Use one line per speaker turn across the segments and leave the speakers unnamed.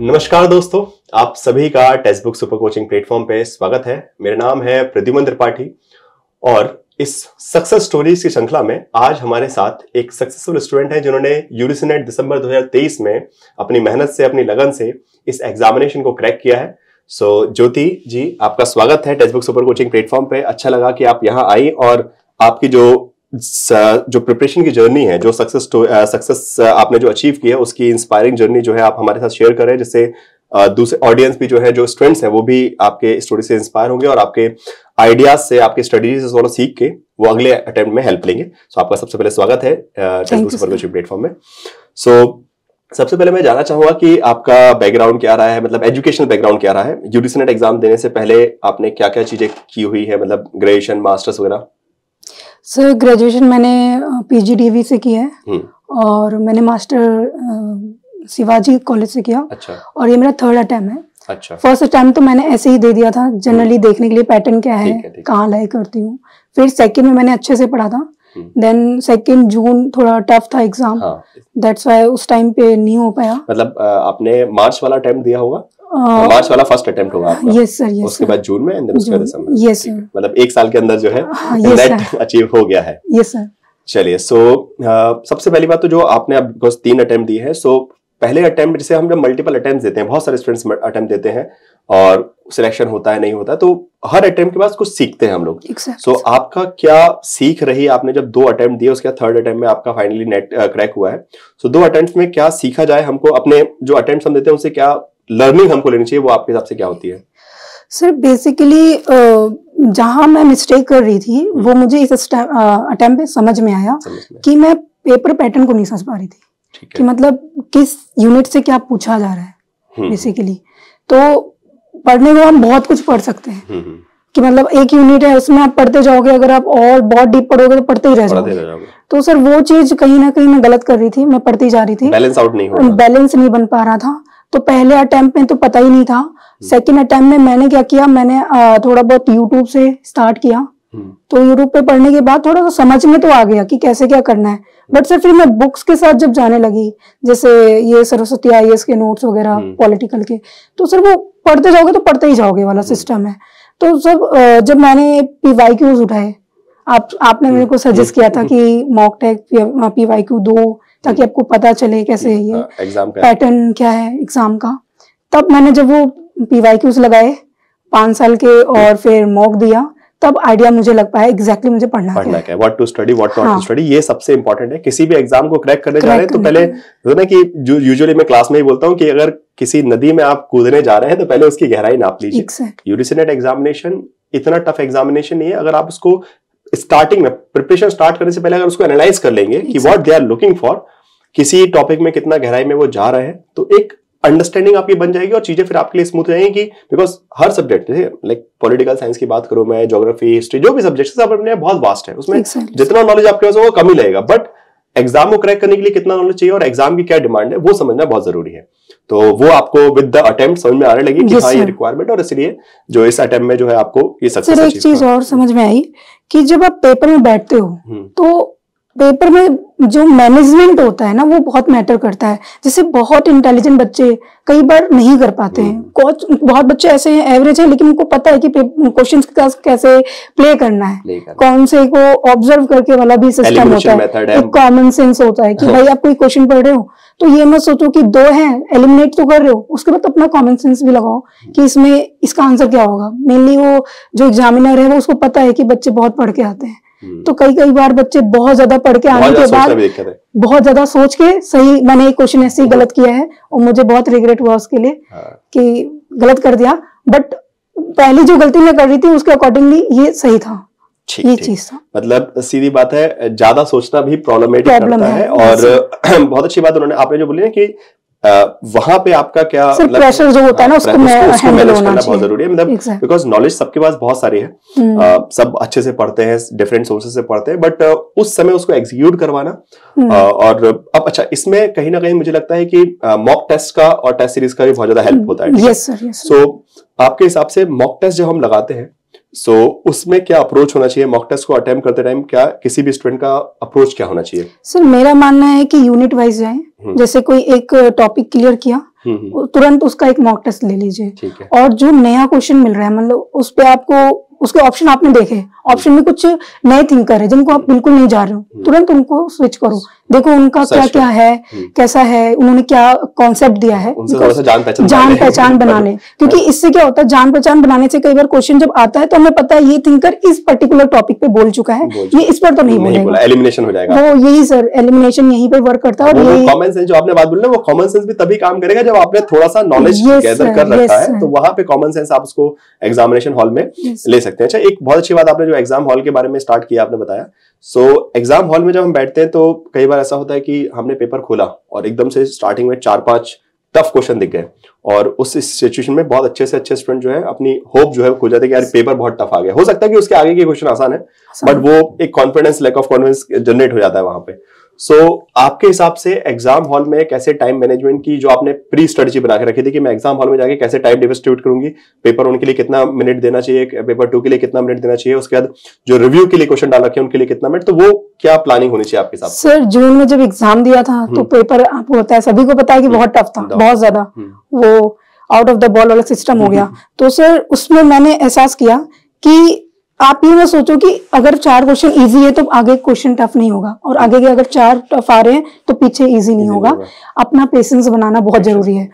नमस्कार दोस्तों आप सभी का text book super coaching platform पे स्वागत है। मेरा नाम है प्रद्युमन त्रिपाठी और इस सक्सेस स्टोरीज की श्रृंखला में आज हमारे साथ एक सक्सेसफुल स्टूडेंट है जिन्होंने यूरिसनेट दिसंबर 2023 में अपनी मेहनत से अपनी लगन से इस एग्जामिनेशन को क्रैक किया है। सो so, ज्योति जी आपका स्वागत है text book super coaching platform पे। अच्छा लगा कि आप यहाँ आई और आपकी जो जो प्रिपरेशन की जर्नी है जो सक्सेस सक्सेस आपने जो अचीव की है उसकी इंस्पायरिंग जर्नी जो है आप हमारे साथ शेयर करें जिससे दूसरे ऑडियंस भी जो है जो स्टूडेंट्स हैं वो भी आपके स्टोरी से इंस्पायर होंगे और आपके आइडियाज़ से आपके स्टडीज़ से थोड़ा सीख के वो अगले अटेम्प्ट में हेल्प लेंगे। सो so, आपका सबसे पहले स्वागत है प्लेटफॉर्म में। सो so, सबसे पहले मैं जानना चाहूँगा कि आपका बैकग्राउंड क्या रहा है मतलब एजुकेशनल बैकग्राउंड क्या रहा है? यूडीसीनेट एग्ज़ाम देने से पहले आपने क्या क्या चीज़ें की हुई है मतलब ग्रेजुएशन मास्टर्स वगैरह?
सर ग्रेजुएशन मैंने पीजीडीवी से किया है। हम्म। और मैंने मास्टर शिवाजी कॉलेज से किया। अच्छा। और ये मेरा थर्ड अटैम्प है। अच्छा। फ़र्स्ट अटैम्प तो मैंने ऐसे ही दे दिया था जनरली हम्म। देखने के लिए पैटर्न क्या है, है कहाँ लाई करती हूँ। फिर सेकंड में मैंने अच्छे से पढ़ा था। देन सेकंड जून थोड़ा टफ था एग्ज़ाम दैट्स वाई उस टाइम पे नहीं हो पाया।
मतलब आपने मार्च वाला अटेम्प्ट दिया होगा? मार्च वाला फ़र्स्ट अटेम्प्ट होगा आपका।
यस सर यस
उसके बाद जून में एंड देन उसके बाद दिसंबर।
यस सर
मतलब एक साल के अंदर जो है नेट अचीव हो गया है।
यस सर
चलिए सो सबसे पहली बात तो जो आपने अब बिकॉज़ तीन अटेम्प्ट दिए हैं सो पहले अटेम्प्ट जैसे हम जब मल्टीपल अटेम्प्ट देते हैं बहुत सारे स्टूडेंट्स अटेम्प्ट देते हैं और सिलेक्शन होता है नहीं होता तो हर अटेम्प्ट के बाद कुछ सीखते हैं हम लोग। सो so, आपका क्या सीख रही आपने जब दो अटेम्प्ट दिए उसके बाद थर्ड अटेम्प्ट में आपका फाइनली नेट क्रैक हुआ है। सो so, दो अटेम्प्ट में क्या सीखा जाए हमको? अपने जो अटेम्प्ट हम देते हैं उनसे क्या लर्निंग हमको लेनी चाहिए वो आपके हिसाब से क्या होती है?
सर बेसिकली जहाँ मैं मिस्टेक कर रही थी हम्म। वो मुझे इस अटेम्प्ट पे समझ में आया कि मैं पेपर पैटर्न को नहीं समझ पा रही थी। कि मतलब किस यूनिट से क्या पूछा जा रहा है बेसिकली हम्म। तो पढ़ने को हम बहुत कुछ पढ़ सकते हैं। हम्म, कि मतलब एक यूनिट है उसमें आप पढ़ते जाओगे अगर आप और बहुत डीप पढ़ोगे तो पढ़ते ही रह जाओगे। तो सर वो चीज़ कहीं ना कहीं मैं गलत कर रही थी मैं पढ़ती जा रही थी।
बैलेंस आउट नहीं
बैलेंस नहीं बन पा रहा था। तो पहले अटेम्प्ट में तो पता ही नहीं था। सेकंड अटेम्प्ट में मैंने क्या किया मैंने थोड़ा बहुत यूट्यूब से स्टार्ट किया। हम्म। तो यूट्यूब पे पढ़ने के बाद थोड़ा सा समझ में तो आ गया कि कैसे क्या करना है। बट सर फिर मैं बुक्स के साथ जब जाने लगी जैसे ये सरस्वती आई के नोट्स वगैरह पॉलिटिकल के तो सर वो पढ़ते जाओगे तो पढ़ते ही जाओगे वाला सिस्टम है। तो सर जब मैंने पीवाई क्यूज उठाए आप आपने मेरे को सजेस्ट किया था कि मॉक टेक पीवाई क्यू दो ताकि आपको पता चले कैसे ये
एग्ज़ाम
का पैटर्न क्या है एग्ज़ाम का। तब मैंने जब वो पीवाईक्यूज लगाए पाँच साल के और फिर मॉक दिया तब आइडिया मुझे लग पाया एग्जैक्टली मुझे पढ़ना
पढ़ना क्या है what to study what not to study ये सबसे इंपॉर्टेंट है। किसी भी एग्ज़ाम को क्रैक करने जा रहे हैं तो पहले ना कि यूजुअली मैं क्लास में ही बोलता हूँ कि अगर किसी नदी में आप कूदने जा रहे हैं तो पहले उसकी गहराई नाप लीजिए। यूरिसनेट एग्जामिनेशन इतना टफ एग्जामिनेशन नहीं है। अगर आप उसको स्टार्टिंग में प्रिपरेशन स्टार्ट करने से पहले अगर उसको एनालाइज कर लेंगे कि what they are looking for किसी टॉपिक में कितना गहराई में वो जा रहे हैं तो एक अंडरस्टैंडिंग आपकी बन जाएगी और चीज़ें फिर आपके लिए स्मूथ रहेंगी बिकॉज़ हर सब्जेक्ट लाइक पॉलिटिकल साइंस की बात करूँ मैं ज्योग्राफी हिस्ट्री जो भी सब्जेक्ट सब अपने बहुत वास्ट है। उसमें जितना नॉलेज आपके पास वो कम ही लगेगा। बट एग्ज़ाम को क्रैक करने के लिए कितना नॉलेज चाहिए और एग्ज़ाम की क्या डिमांड है वो समझना बहुत ज़रूरी है। तो वो आपको विद द अटेम्प्ट समझ में आने लगी कि हाँ ये रिक्वायरमेंट और इसलिए जो इस अटेम्प्ट में जो है आपको ये सक्सेस
एक चीज़ और समझ में आई कि जब आप पेपर में बैठते हो हम्म। तो पेपर में जो मैनेजमेंट होता है ना वो बहुत मैटर करता है जैसे बहुत इंटेलिजेंट बच्चे कई बार नहीं कर पाते हैं कोच हम्म। बहुत बच्चे ऐसे हैं एवरेज है लेकिन उनको पता है कि क्वेश्चंस का कैसे प्ले करना है कौन से को ऑब्ज़र्व करके वाला भी सिस्टम होता है एक कॉमन सेंस होता है कि। भाई आप कोई क्वेश्चन पढ़ रहे हो तो ये मत सोचो कि दो हैं एलिमिनेट तो कर रहे हो। उसके बाद अपना कॉमन सेंस भी लगाओ कि इसमें इसका आंसर क्या होगा। मेनली वो जो एग्जामिनर है वो उसको पता है कि बच्चे बहुत पढ़ के आते हैं। हम्म। तो कई कई बार बच्चे बहुत ज़्यादा पढ़ के आने के बाद बहुत ज़्यादा सोच के सही मैंने एक क्वेश्चन ऐसे ही गलत किया है और मुझे बहुत रिग्रेट हुआ उसके लिए हाँ। कि गलत कर दिया। बट पहली जो गलती मैं कर रही थी उसके अकॉर्डिंगली ये सही था। ये चीज़
मतलब सीधी बात है ज़्यादा सोचना भी प्रॉब्लमेटिक करता है, है और बहुत अच्छी बात उन्होंने आपने जो बोली ना कि वहाँ पे आपका क्या
प्रेशर मतलब जो होता है ना उसको, उसको मैनेज करना
बहुत ज़रूरी है मतलब बिकॉज़ नॉलेज सबके पास बहुत सारी है। uh, सब अच्छे से पढ़ते हैं डिफरेंट सोर्सेज से पढ़ते हैं बट उस समय उसको एग्जीक्यूट करवाना uh, और अब अच्छा इसमें कहीं ना कहीं मुझे लगता है कि मॉक टेस्ट का और टेस्ट सीरीज़ का भी बहुत ज़्यादा हेल्प होता
है
सो आपके हिसाब से मॉक टेस्ट जब हम लगाते हैं सो so, उसमें क्या अप्रोच होना चाहिए? मॉक टेस्ट को अटेम्प्ट करते टाइम क्या किसी भी स्टूडेंट का अप्रोच क्या होना चाहिए?
सर मेरा मानना है कि यूनिट वाइज जाए। हम्म। जैसे कोई एक टॉपिक क्लियर किया तुरंत उसका एक मॉक टेस्ट ले लीजिए। और जो नया क्वेश्चन मिल रहा है मतलब उस पर आपको उसके ऑप्शन आपने देखे ऑप्शन में कुछ नए थिंकर है जिनको आप बिल्कुल नहीं जा रहे हो। हम्म। तुरंत उनको स्विच करो। देखो उनका क्या क्या है हम्म। कैसा है उन्होंने क्या कॉन्सेप्ट दिया है।
जान पहचान
जान पहचान बनाने। क्योंकि इससे क्या होता है जान पहचान बनाने से कई बार क्वेश्चन जब आता है तो हमें पता है ये थिंकर इस पर्टिकुलर टॉपिक पे बोल चुका है। ये इस पर तो नहीं बोलेगा।
एलिमिनेशन हो जाएगा।
वो यही सर एलिमिनेशन यहीं पे वर्क करता है और
यही कॉमन सेंस जो आपने बात बोली वो कॉमन सेंस भी तभी काम करेगा जब आपने थोड़ा सा नॉलेज गैदर कर रखा है। तो वहाँ पे कॉमन सेंस आप उसको एग्जामिनेशन हॉल में ले सकते हैं। अच्छा एक बहुत अच्छी बात आपने जो एग्ज़ाम हॉल के बारे में स्टार्ट किया आपने बताया। सो एग्ज़ाम हॉल में जब हम बैठते हैं तो कई बार ऐसा होता है कि हमने पेपर खोला और एकदम से स्टार्टिंग में चार पाँच टफ क्वेश्चन दिख गए। और उस सिचुएशन में बहुत अच्छे से अच्छे स्टूडेंट जो है अपनी होप जो है खो जाते हैं कि यार पेपर बहुत टफ आ गया। हो सकता है कि उसके आगे के क्वेश्चन आसान है बट वो एक confidence lack of confidence generate हो जाता है वहाँ पे। सो so, आपके हिसाब से एग्ज़ाम हॉल में कैसे टाइम मैनेजमेंट की जो आपने प्री स्ट्रेटेजी बना के रखी थी कि मैं एग्ज़ाम हॉल में जाके कैसे टाइम डिस्ट्रीब्यूट करूँगी? पेपर उनके लिए कितना मिनट देना चाहिए? पेपर टू के लिए कितना मिनट देना चाहिए? उसके बाद जो रिव्यू के लिए क्वेश्चन डाल रखे उनके लिए कितना मिनट तो वो क्या प्लानिंग होनी चाहिए आपके साथ
सर जून में जब एग्ज़ाम दिया था तो पेपर हम्म। आपको होता है सभी को पता है कि बहुत टफ था बहुत ज़्यादा। हम्म। वो आउट ऑफ़ द बॉल वाला सिस्टम हो गया। हम्म। तो सर उसमें मैंने एहसास किया कि आप ये ना सोचो कि अगर चार क्वेश्चन इजी है तो आगे क्वेश्चन टफ नहीं होगा। और आगे के अगर चार टफ आ रहे हैं तो पीछे इजी नहीं होगा। अपना पेशेंस बनाना बहुत ज़रूरी है।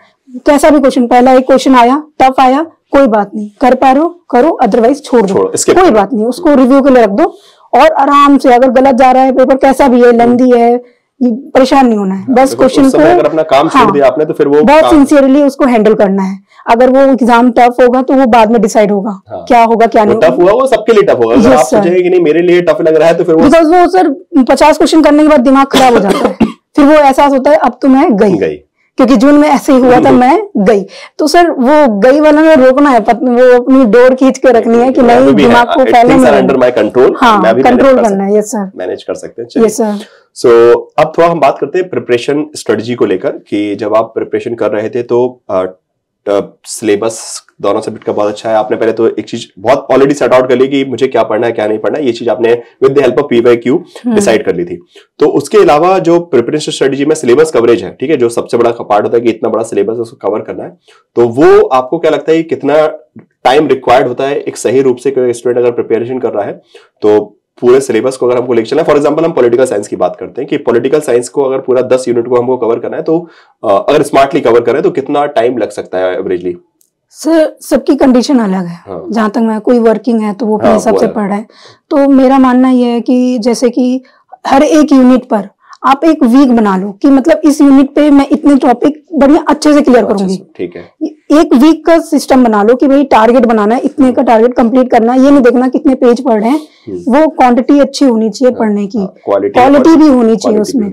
कैसा भी क्वेश्चन पहला एक क्वेश्चन आया टफ आया कोई बात नहीं। कर पा रहे हो करो अदरवाइज़ छोड़ दो। कोई बात नहीं उसको रिव्यू के लिए रख दो। और आराम से अगर गलत जा रहा है पेपर कैसा भी है लेंदी है परेशान नहीं होना है। हाँ, बस क्वेश्चन को
अगर अपना काम छोड़ हाँ, दिया आपने तो फिर वो
बहुत सिंसियरली उसको हैंडल करना है। अगर वो एग्ज़ाम टफ होगा तो वो बाद में डिसाइड होगा हाँ, क्या होगा क्या नहीं
टफ हुआ वो सबके लिए टफ होगा। अगर आप सोचेंगे कि नहीं मेरे लिए टफ लग रहा है तो फिर वो
बिकॉज़ वो सर पचास क्वेश्चन करने के बाद दिमाग खराब हो जाता है। फिर वो एहसास होता है अब तो मैं गई। गई। क्योंकि जून में ऐसे ही हुआ था मैं गई। तो सर वो गई वाला में रोकना है वो अपनी डोर खींच के रखनी है कि नहीं दिमाग को
पहले अंडर माय कंट्रोल
हाँ कंट्रोल करना है। यस सर
मैनेज कर सकते
हैं। यस सर
सो so, अब थोड़ा हम बात करते हैं प्रिपरेशन स्ट्रेटजी को लेकर कि जब आप प्रिपरेशन कर रहे थे तो सिलेबस दोनों सब्जेक्ट का बहुत अच्छा है। आपने पहले तो एक चीज़ बहुत ऑलरेडी सेट आउट कर ली कि मुझे क्या पढ़ना है क्या नहीं पढ़ना है। ये चीज़ आपने with the help of PYQ decide कर ली थी। तो उसके अलावा जो प्रिपरेशन स्ट्रेटेजी में सिलेबस कवरेज है ठीक है जो सबसे बड़ा पार्ट होता है कि इतना बड़ा सिलेबस उसको कवर करना है तो वो आपको क्या लगता है कितना टाइम रिक्वायर्ड होता है एक सही रूप से स्टूडेंट अगर प्रिपेरेशन कर रहा है तो पूरे सिलेबस को अगर हमको लेकर चलना फॉर एग्ज़ाम्पल हम पॉलिटिकल साइंस की बात करते हैं कि पॉलिटिकल साइंस को अगर पूरा दस यूनिट को हमको कवर करना है तो अगर स्मार्टली कवर करें तो कितना टाइम लग सकता है एवरेजली
सर सबकी कंडीशन अलग है। हाँ। जहाँ तक मैं कोई वर्किंग है तो वो अपने हाँ, हिसाब से पढ़ रहा है। तो मेरा मानना यह है कि जैसे कि हर एक यूनिट पर आप एक वीक बना लो कि मतलब इस यूनिट पे मैं इतने टॉपिक बढ़िया अच्छे से क्लियर करूँगी।
ठीक है।
एक वीक का सिस्टम बना लो कि भाई टारगेट बनाना है इतने का टारगेट कंप्लीट करना है ये नहीं देखना कितने पेज पढ़ रहे हैं। हम्म। वो क्वांटिटी अच्छी होनी चाहिए हाँ, पढ़ने की। क्वालिटी हाँ, भी होनी चाहिए उसमें।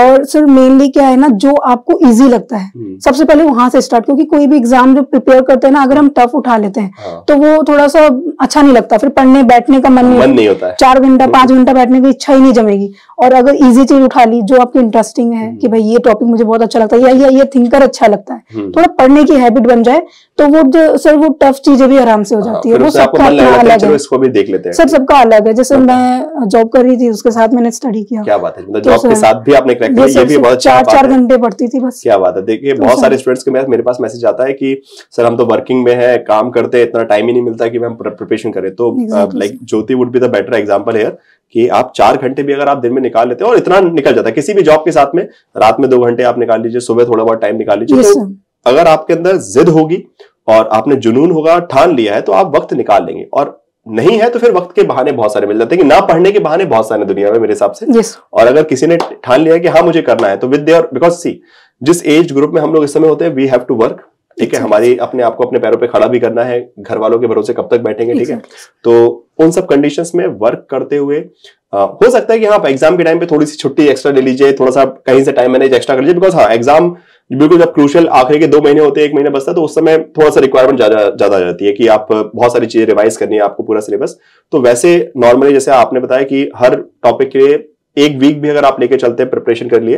और सर मेनली क्या है ना जो आपको इजी लगता है। हम्म। सबसे पहले वहाँ से स्टार्ट क्योंकि कोई भी एग्ज़ाम जो प्रिपेयर करते हैं ना अगर हम टफ उठा लेते हैं हाँ। तो वो थोड़ा सा अच्छा नहीं लगता। फिर पढ़ने बैठने का मन
नहीं होता।
चार घंटा पाँच हम्म। घंटा बैठने की इच्छा ही नहीं जमेगी। और अगर इजी चीज़ उठा ली जो आपकी इंटरेस्टिंग है कि भाई ये टॉपिक मुझे बहुत अच्छा लगता है या ये थिंकर अच्छा लगता है। थोड़ा पढ़ने की हैबिट बन जाए तो वो सर वो टफ चीज़ें भी आराम से हो जाती है। वो सबका
अलग है। इसको भी देख लेते हैं।
सर सबका अलग है। जैसे मैं मैं जॉब कर रही थी उसके साथ मैंने स्टडी किया।
क्या बात है। मतलब जॉब तो के साथ भी आपने क्रैक किया ये भी बहुत
चार चार घंटे पढ़ती थी बस।
क्या बात है। देखिए तो बहुत सारे स्टूडेंट्स के मेरे पास मैसेज आता है कि सर हम तो वर्किंग में है काम करते हैं इतना टाइम ही नहीं मिलता कि हम प्रिपरेशन करें। तो like Jyoti would be the better example here कि आप चार घंटे भी अगर आप दिन में निकाल लेते हो और इतना निकल जाता है। किसी भी जॉब के साथ में रात में दो घंटे आप निकाल लीजिए सुबह थोड़ा बहुत टाइम निकाल लीजिए। तो अगर आपके अंदर जिद होगी और आपने जुनून होगा ठान लिया है तो आप वक्त निकाल लेंगे। और नहीं है तो फिर वक्त के बहाने बहुत सारे मिल जाते हैं कि ना पढ़ने के बहाने बहुत सारे दुनिया में मेरे हिसाब से।
Yes.
और अगर किसी ने ठान लिया है कि हाँ मुझे करना है तो विद देयर बिकॉज़ सी जिस एज ग्रुप में हम लोग इस समय होते हैं वी हैव टू वर्क ठीक है हमारी अपने आप को अपने पैरों पे खड़ा भी करना है घर वालों के भरोसे कब तक बैठेंगे ठीक है? तो उन सब कंडीशंस में वर्क करते हुए आ, हो सकता है कि हाँ आप एग्ज़ाम के टाइम पे थोड़ी सी छुट्टी एक्स्ट्रा ले लीजिए थोड़ा सा कहीं से टाइम मैनेज एक्स्ट्रा कर लीजिए बिकॉज़ हाँ एग्ज़ाम बिल्कुल जब क्रूशल आखिरी के दो महीने होते हैं एक महीने बचता है तो उस समय थोड़ा सा रिक्वायरमेंट ज़्यादा ज़्यादा आ जाती है कि आप बहुत सारी चीज़ें रिवाइज करनी है आपको पूरा सिलेबस तो वैसे नॉर्मली जैसे आपने बताया कि हर टॉपिक के लिए एक वीक भी अगर आप लेके चलते हैं प्रिपरेशन कर लिए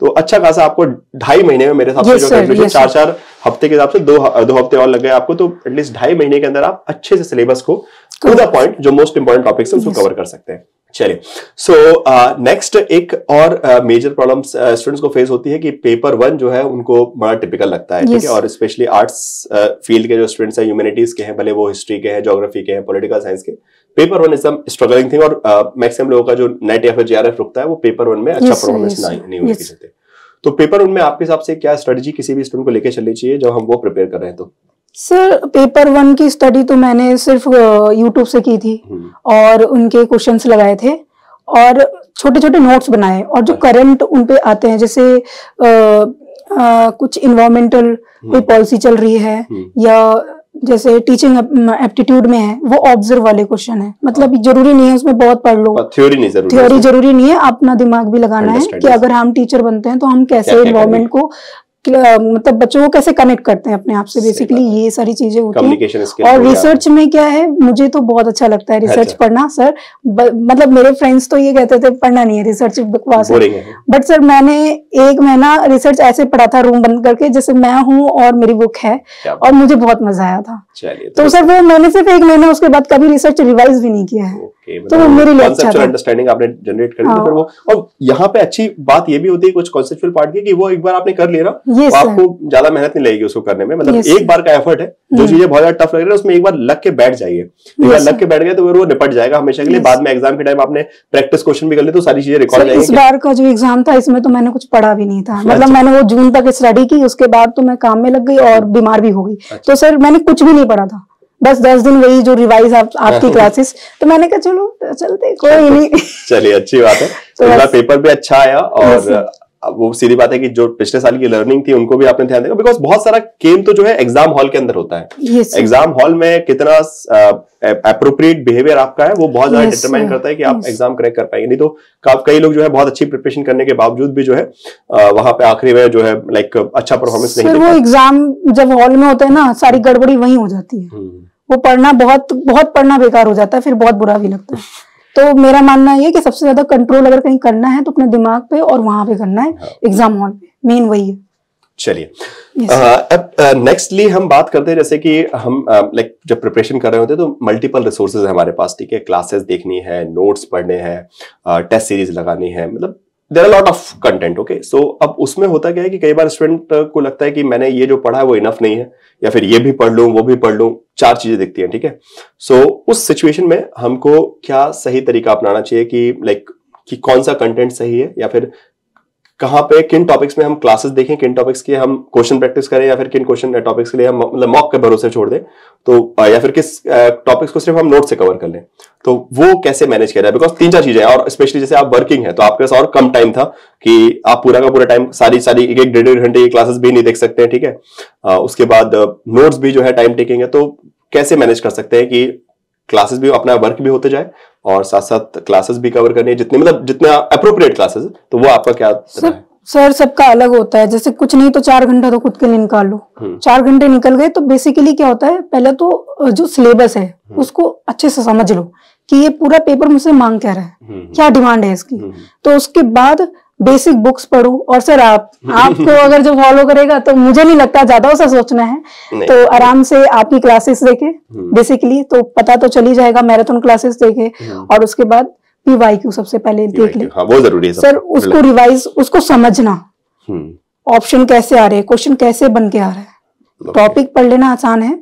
तो अच्छा खासा आपको ढाई महीने में मेरे हिसाब से जो चार चार हफ़्ते के हिसाब से दो दो हफ़्ते और लग गए आपको तो एटलीस्ट ढाई महीने के अंदर आप अच्छे से सिलेबस को टू द पॉइंट जो मोस्ट इंपॉर्टेंट टॉपिक्स है उसको कवर कर सकते हैं। चलिए सो नेक्स्ट एक और मेजर uh, प्रॉब्लम स्टूडेंट्स को फेस होती है कि पेपर वन जो है उनको बड़ा टिपिकल लगता है ठीक yes. है और स्पेशली आर्ट्स फ़ील्ड के जो स्टूडेंट्स हैं ह्यूमैनिटीज के हैं भले वो हिस्ट्री के हैं ज्योग्राफी के हैं पॉलिटिकल साइंस के paper one is struggling thing और मैक्सिमम uh, लोगों का जो नेट या फिर जेआरएफ रुकता है वो पेपर वन में अच्छा परफॉर्मेंस yes, नहीं होने की सकते तो पेपर वन में आपके हिसाब से क्या स्ट्रेटजी किसी भी स्टूडेंट को लेकर चलनी चाहिए जब हम वो प्रिपेयर कर रहे हैं तो
सर पेपर वन की स्टडी तो मैंने सिर्फ़ यूट्यूब से की थी हम्म। और उनके क्वेश्चंस लगाए थे और छोटे छोटे नोट्स बनाए और जो करंट अच्छा। उन पे आते हैं जैसे आ, आ, कुछ इन्वायरमेंटल कोई पॉलिसी हम्म। चल रही है हम्म। या जैसे टीचिंग एप्टीट्यूड में है वो ऑब्ज़र्व वाले क्वेश्चन है। मतलब। ज़रूरी नहीं है उसमें बहुत पढ़ लो।
थ्योरी नहीं ज़रूरी
थ्योरी ज़रूरी नहीं है अपना दिमाग भी लगाना है कि अगर हम टीचर बनते हैं तो हम कैसे इन्वायरमेंट को मतलब बच्चों को कैसे कनेक्ट करते हैं अपने आप से बेसिकली ये सारी चीज़ें होती हैं। और रिसर्च में क्या है मुझे तो बहुत अच्छा लगता है रिसर्च अच्छा। पढ़ना सर ब, मतलब मेरे फ्रेंड्स तो ये कहते थे पढ़ना नहीं है रिसर्च बकवास है। बट सर मैंने एक महीना रिसर्च ऐसे पढ़ा था रूम बंद करके जैसे मैं हूँ और मेरी बुक है और मुझे बहुत मज़ा आया था। तो, तो सर वो मैंने सिर्फ़ एक महीना उसके बाद कभी रिसर्च रिवाइज भी नहीं किया है। तो वो मेरे लिए अच्छा
अंडरस्टैंडिंग आपने जनरेट कर दी तो फिर वो और यहाँ पे अच्छी बात ये भी होती है कुछ कॉन्सेप्चुअल पार्ट की कि वो एक बार आपने कर लिया ना तो आपको ज़्यादा मेहनत नहीं लगेगी उसको करने में। मतलब एक बार का एफर्ट है जो हम्म। चीज़ें बहुत ज़्यादा टफ लग रही है उसमें एक बार लग के बैठ जाइए। एक बार लग के बैठ गए तो वो निपट जाएगा हमेशा के लिए। बाद में एग्ज़ाम के टाइम आपने प्रैक्टिस क्वेश्चन भी कर लिया तो सारी चीज़ें रिकॉर्ड
इस बार का जो एग्ज़ाम था इसमें तो मैंने कुछ पढ़ा भी नहीं था। मतलब अच्छा। मैंने वो जून तक स्टडी की उसके बाद तो मैं काम में लग गई और बीमार भी हो गई। अच्छा। तो सर मैंने कुछ भी नहीं पढ़ा था। बस दस दिन वही जो रिवाइज आप, आपकी क्लासेस तो मैंने कहा चलो चलते कोई नहीं।
चलिए अच्छी बात है। तो पेपर भी अच्छा आया और वो सीधी बात है कि जो पिछले साल की लर्निंग थी उनको भी आपने ध्यान देगा बिकॉज़ बहुत सारा गेम तो जो है एग्ज़ाम हॉल के अंदर होता है। एग्ज़ाम हॉल में कितना अप्रोप्रिएट बिहेवियर आपका है वो बहुत ज़्यादा डिटरमाइन करता है कि आप एग्ज़ाम क्रैक कर पाएँगे। नहीं तो कई लोग जो है बहुत अच्छी प्रिपरेशन करने के बावजूद भी जो है वहाँ पे आखिरी में जो है लाइक अच्छा परफॉर्मेंस नहीं
वो एग्ज़ाम जब हॉल में होता है ना सारी गड़बड़ी वही हो जाती है। हम्म। वो पढ़ना बहुत बहुत पढ़ना बेकार हो जाता है फिर बहुत बुरा भी लगता है। तो मेरा मानना ये कि सबसे ज़्यादा कंट्रोल अगर कहीं करना है तो अपने दिमाग पे और वहाँ पे करना है एग्ज़ाम हॉल पे। मेन वही है।
चलिए। अब नेक्स्टली हम बात करते हैं जैसे कि हम लाइक uh, जब प्रिपरेशन कर रहे होते हैं तो मल्टीपल रिसोर्सेज हमारे पास ठीक है? क्लासेस देखनी है नोट्स पढ़ने हैं टेस्ट सीरीज़ लगानी है मतलब there are lot of content okay so अब उसमें होता क्या है कि कई बार स्टूडेंट को लगता है कि मैंने ये जो पढ़ा है वो इनफ नहीं है या फिर ये भी पढ़ लू वो भी पढ़ लू चार चीज़ें दिखती हैं ठीक है? सो so, उस सिचुएशन में हमको क्या सही तरीका अपनाना चाहिए कि लाइक कि कौन सा कंटेंट सही है या फिर कहाँ पे, किन टॉपिक्स में हम क्लासेस देखें, किन टॉपिक्स के हम क्वेश्चन प्रैक्टिस करें, या फिर किन क्वेश्चन टॉपिक्स के लिए हम मतलब मॉक के भरोसे छोड़ दें तो या फिर किस टॉपिक्स को सिर्फ़ हम नोट से कवर कर लें। तो वो कैसे मैनेज किया जाए बिकॉज़ तीन चार चीज़ें और स्पेशली जैसे आप वर्किंग है तो आपके पास और कम टाइम था कि आप पूरा का पूरा टाइम सारी सारी एक एक, डेढ़ डेढ़ घंटे की क्लासेस भी नहीं देख सकते हैं, ठीक है? उसके बाद नोट्स भी जो है टाइम टेकिंग है तो कैसे मैनेज कर सकते हैं कि क्लासेस भी अपना वर्क भी होते जाए और साथ साथ क्लासेस भी कवर करनी है जितने मतलब जितना अप्रोप्रिएट क्लासेस तो वो आपका क्या
सर सबका अलग होता है जैसे कुछ नहीं तो चार घंटा तो खुद के लिए निकाल लो हम्म। चार घंटे निकल गए तो बेसिकली क्या होता है पहले तो जो सिलेबस है हम्म। उसको अच्छे से समझ लो कि ये पूरा पेपर मुझसे मांग क्या रहा है हम्म। क्या डिमांड है इसकी तो उसके बाद बेसिक बुक्स पढ़ू। और सर आप आपको अगर जो फॉलो करेगा तो मुझे नहीं लगता ज़्यादा उसे सोचना है। तो आराम से आपकी क्लासेस देखे बेसिकली तो पता तो चली जाएगा मैराथन क्लासेस देखे। और उसके बाद पीवाई क्यू सबसे पहले देख ले।
हाँ, वो ज़रूरी है
सर उसको रिवाइज उसको समझना। ऑप्शन हम्म। कैसे आ रहे हैं क्वेश्चन कैसे बन के आ रहा है। टॉपिक पढ़ लेना आसान है।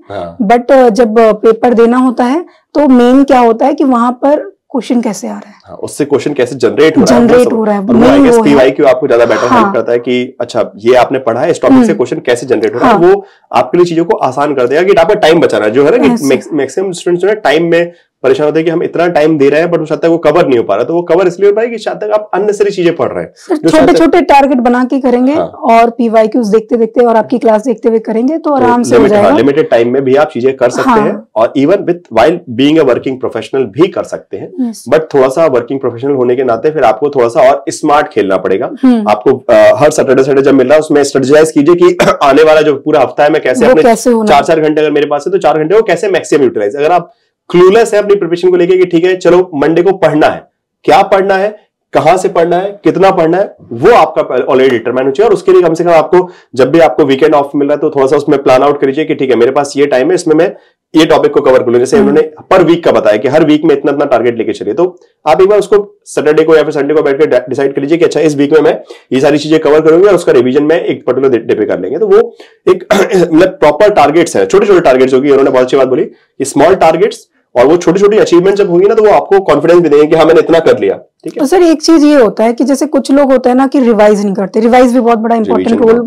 बट हाँ। जब पेपर देना होता है तो मेन क्या होता है कि वहाँ पर क्वेश्चन कैसे आ रहा है?
हाँ, उससे क्वेश्चन कैसे जनरेट हो
रहा है? जनरेट हो रहा है।
पीवाईक्यू आपको ज़्यादा बेटर हेल्प हाँ। करता है कि अच्छा ये आपने पढ़ा है इस टॉपिक से क्वेश्चन हम्म। कैसे जनरेट हो रहा है? हाँ। वो आपके लिए चीज़ों को आसान कर देगा कि आपका टाइम बचाना जो है ना कि मैक्सिमम स्टूडेंट्स जो है टाइम में परेशान होते हैं कि हम इतना टाइम दे रहे हैं बट शायद तक वो कवर नहीं हो पा रहा। तो वो कवर इसलिए हो पाएगी शायद तक आप अननेसरी चीज़ें पढ़ रहे हैं।
छोटे छोटे टारगेट बना के करेंगे हाँ। और पीवाई क्यूज देखते देखते और आपकी क्लास देखते हुए करेंगे तो, तो आराम से हो जाएगा।
लिमिटेड टाइम में भी आप चीज़ें कर सकते हाँ। हैं और even with while being a working professional भी कर सकते हैं। बट थोड़ा सा वर्किंग प्रोफेशनल होने के नाते फिर आपको थोड़ा सा और स्मार्ट खेलना पड़ेगा। हम्म। आपको हर सैटरडे संडे जब मिल रहा है उसमें स्ट्रेटेजाइज कीजिए कि आने वाला जो पूरा हफ़्ता है मैं कैसे अपने चार चार घंटे अगर मेरे पास है तो चार घंटे को कैसे मैक्सिमम यूटिलाइज अगर आप क्लूलेस है अपनी प्रिपरेशन को लेके कि ठीक है चलो मंडे को पढ़ना है। क्या पढ़ना है कहाँ से पढ़ना है कितना पढ़ना है वो आपका ऑलरेडी डिटरमाइन हो। चाहिए और उसके लिए कम से कम आपको जब भी आपको वीकेंड ऑफ़ मिल रहा है तो थोड़ा सा उसमें प्लान आउट करिए कि ठीक है मेरे पास ये टाइम है इसमें मैं ये टॉपिक को कवर कर। लूँ जैसे हम्म। उन्होंने पर वीक का बताया कि हर वीक में इतना इतना टारगेट लेके चलिए। तो आप एक बार उसको सैटरडे को या फिर संडे को बैठ कर डिसाइड कर लीजिए कि अच्छा इस वीक में मैं ये सारी चीज़ें कवर करूँगी और उसका रिवीजन में एक पर्टिकुलर डे पे कर लेंगे। तो वो एक मतलब प्रॉपर टारगेट्स है छोटे छोटे टारगेट्स होगी। उन्होंने बहुत अच्छी बात बोली स्मॉल टारगेट्स और वो छोटी छोटी अचीवमेंट जब होगी ना तो वो आपको कॉन्फिडेंस भी देंगे कि हाँ मैंने इतना कर लिया।
ठीक है? तो सर एक चीज़ ये होता है कि जैसे कुछ लोग होते हैं ना कि रिवाइज नहीं करते। रिवाइज भी बहुत बड़ा इंपॉर्टेंट रोल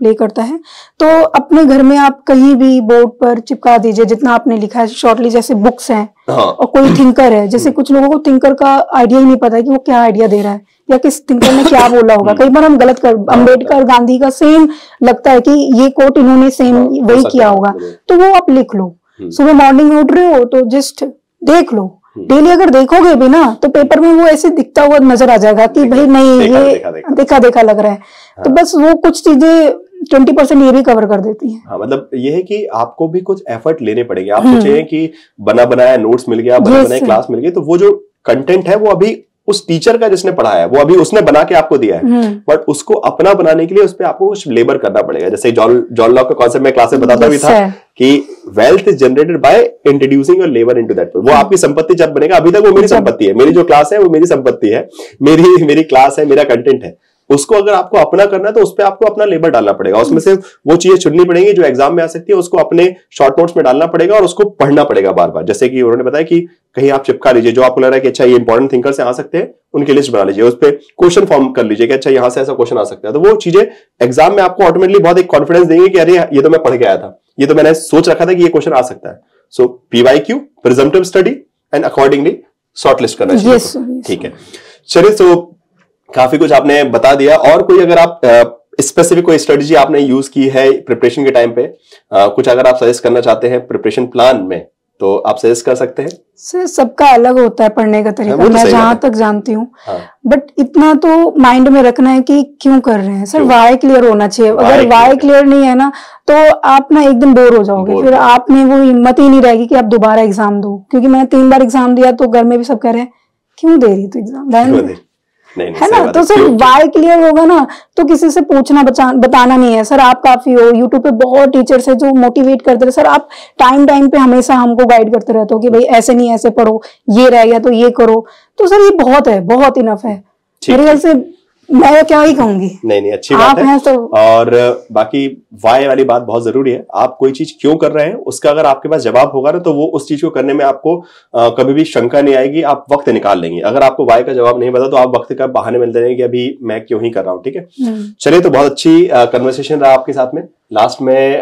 प्ले करता है। तो अपने घर में आप कहीं भी बोर्ड पर चिपका दीजिए जितना आपने लिखा है शॉर्टली जैसे बुक्स हैं हाँ। और कोई थिंकर है जैसे कुछ लोगों को थिंकर का आइडिया ही नहीं पता है कि वो क्या आइडिया दे रहा है या किस थिंकर ने क्या बोला होगा। कई बार हम गलत कर हाँ, अंबेडकर गांधी का सेम लगता है कि ये कोट इन्होंने सेम हाँ, वही किया होगा। तो वो आप लिख लो। हम्म। सुबह मॉर्निंग में उठ रहे हो तो जस्ट देख लो। डेली हम्म। अगर देखोगे भी ना तो पेपर में वो ऐसे दिखता हुआ नज़र आ जाएगा कि भाई नहीं देखा, ये देखा, देखा, देखा देखा लग रहा है। तो हाँ। तो बस वो कुछ चीज़ें ट्वेंटी परसेंट ये भी कवर कर देती है।
हाँ मतलब ये है कि आपको भी कुछ एफर्ट लेने पड़ेगे। आप हम्म। सोचे कि बना बनाया नोट्स मिल गया बना बनाया क्लास मिल गई तो वो जो कंटेंट है वो अभी उस टीचर का जिसने पढ़ाया वो अभी उसने बना के आपको दिया है बट हम्म। उसको अपना बनाने के लिए उस पर आपको कुछ लेबर करना पड़ेगा। जैसे जॉन जॉन लॉक का कॉन्सेप्ट में क्लास में बताता भी था कि wealth is generated by introducing your labour into that वो आपकी संपत्ति जब बनेगा अभी तक वो मेरी संपत्ति है। मेरी जो क्लास है वो मेरी संपत्ति है। मेरी मेरी क्लास है मेरा कंटेंट है। उसको अगर आपको अपना करना है तो उस पर आपको अपना लेबर डालना पड़ेगा। उसमें से वो चीज़ें चुननी पड़ेंगी जो एग्ज़ाम में आ सकती है उसको अपने शॉर्ट नोट्स में डालना पड़ेगा और उसको पढ़ना पड़ेगा बार बार जैसे कि उन्होंने बताया कि कहीं आप चिपका लीजिए जो आपको लग रहा है कि अच्छा ये इंपॉर्टेंट थिंकर से आ सकते हैं उनकी लिस्ट बना लीजिए उस पर क्वेश्चन फॉर्म कर लीजिए कि अच्छा यहाँ से ऐसा क्वेश्चन आ सकता है। तो वो चीज़ें एग्ज़ाम में आपको ऑटोमेटिकली बहुत एक कॉन्फिडेंस देंगे कि अरे ये तो मैं पढ़ के आया था। ये तो मैंने सोच रखा था कि ये क्वेश्चन आ सकता है। So PYQ presumptive study and accordingly shortlist करना चाहिए ठीक है। चलिए तो काफ़ी कुछ आपने बता दिया। और कोई अगर आप स्पेसिफिक कोई स्ट्रेटेजी आपने यूज़ की है प्रिपरेशन के टाइम पे आ, कुछ अगर आप सजेस्ट करना चाहते हैं प्रिपरेशन प्लान में तो आप सजेस्ट कर सकते हैं?
सर सबका अलग होता है पढ़ने का तरीका। हाँ, मैं जहाँ तक जानती हूँ। बट हाँ। इतना तो माइंड में रखना है कि क्यों कर रहे हैं। सर वाई क्लियर होना चाहिए। अगर वाई क्लियर नहीं है ना तो आप ना एक दिन बोर हो जाओगे। फिर आप में वो हिम्मत ही नहीं रहेगी कि आप दोबारा एग्ज़ाम दो। क्योंकि मैंने तीन बार एग्ज़ाम दिया तो घर में भी सब कह रहे हैं क्यों दे रही तू एग्ज़ाम नहीं, नहीं, है ना? तो सर वाई क्लियर होगा ना तो किसी से पूछना बचा बताना नहीं है। सर आप काफ़ी हो यूट्यूब पे बहुत टीचर्स है जो मोटिवेट करते रहे। सर आप टाइम टाइम पे हमेशा हमको गाइड करते रहते हो कि भाई ऐसे नहीं ऐसे पढ़ो ये रह गया तो ये करो। तो सर ये बहुत है बहुत इनफ है। मेरे ख्याल से मैं क्या ही कहूँगी।
नहीं नहीं अच्छी बात है। तो... और बाकी वाई वाली बात बहुत ज़रूरी है। आप कोई चीज़ क्यों कर रहे हैं उसका अगर आपके पास जवाब होगा ना तो वो उस चीज़ को करने में आपको आ, कभी भी शंका नहीं आएगी आप वक्त निकाल लेंगे। अगर आपको वाई का जवाब नहीं पता तो आप वक्त का बहाने मिल रहेंगे कि अभी मैं क्यों ही कर रहा हूँ ठीक है? हम्म। चलिए तो बहुत अच्छी कन्वर्सेशन रहा आपके साथ में। लास्ट में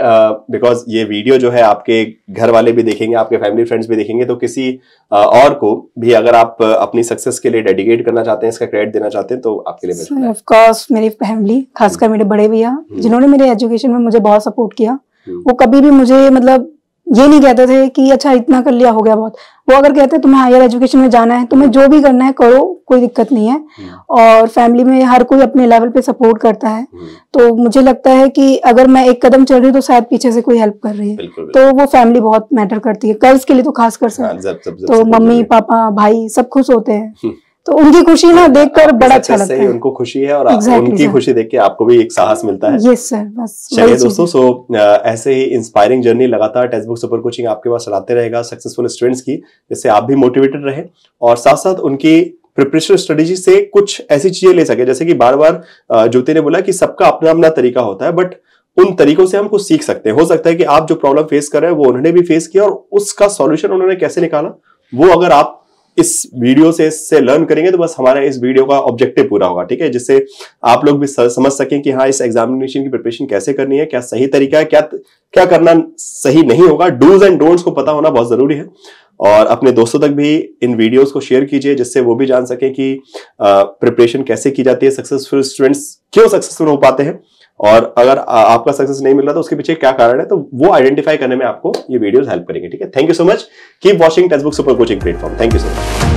बिकॉज़ uh, ये वीडियो जो है आपके घर वाले भी देखेंगे आपके फैमिली फ्रेंड्स भी देखेंगे तो किसी uh, और को भी अगर आप uh, अपनी सक्सेस के लिए डेडिकेट करना चाहते हैं इसका क्रेडिट देना चाहते हैं तो आपके लिए
ऑफ़ कोर्स मेरी फैमिली खासकर मेरे बड़े भैया हम्म। जिन्होंने मेरे एजुकेशन में मुझे बहुत सपोर्ट किया हम्म। वो कभी भी मुझे मतलब ये नहीं कहते थे कि अच्छा इतना कर लिया हो गया बहुत। वो अगर कहते तुम्हें हायर एजुकेशन में जाना है तुम्हें जो भी करना है करो कोई दिक्कत नहीं है। हम्म। और फैमिली में हर कोई अपने लेवल पे सपोर्ट करता है। हम्म। तो मुझे लगता है कि अगर मैं एक कदम चल रही हूँ तो शायद पीछे से कोई हेल्प कर रही है। बिल्कुल, तो वो फैमिली बहुत मैटर करती है। गर्ल्स के लिए तो खास कर हाँ, तो मम्मी पापा भाई सब खुश होते हैं। हम्म। तो उनकी खुशी ना देखकर बड़ा अच्छा लगता है
उनको खुशी है और exactly, उनकी. खुशी देख के आपको भी एक साहस मिलता है।
यस सर बस
चलिए दोस्तों सो ऐसे ही इंस्पायरिंग जर्नी लगातार टेक्स्ट बुक सुपर कोचिंग आपके पास चलाते रहेगा सक्सेसफुल स्टूडेंट्स की जिससे आप भी मोटिवेटेड रहे। और साथ साथ उनकी प्रिपरेशन स्ट्रेटेजी से कुछ ऐसी चीज़ें ले सके जैसे कि बार बार ज्योति ने बोला कि सबका अपना अपना तरीका होता है बट उन तरीकों से हम कुछ सीख सकते हैं। हो सकता है कि आप जो प्रॉब्लम फेस कर रहे हैं वो उन्होंने भी फेस किया और उसका सॉल्यूशन उन्होंने कैसे निकाला? वो अगर आप इस वीडियो से, इससे लर्न करेंगे तो बस हमारा इस वीडियो का ऑब्जेक्टिव पूरा होगा, ठीक है? जिससे आप लोग भी समझ सकें कि हाँ इस एग्जामिनेशन की प्रिपरेशन कैसे करनी है, क्या सही तरीका है, क्या क्या करना सही नहीं होगा। डूज एंड डोंट्स को पता होना बहुत ज़रूरी है। और अपने दोस्तों तक भी इन वीडियोस को शेयर कीजिए, जिससे वो भी जान सकें कि प्रिपरेशन कैसे की जाती है सक्सेसफुल स्टूडेंट्स क्यों सक्सेसफुल हो पाते हैं। और अगर आपका सक्सेस नहीं मिल रहा तो उसके पीछे क्या कारण है? तो वो आइडेंटिफाई करने में आपको ये वीडियोस हेल्प करेंगे, ठीक है? Thank you so much keep watching textbook super coaching platform thank you so much